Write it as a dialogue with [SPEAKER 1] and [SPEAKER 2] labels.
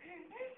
[SPEAKER 1] Amen.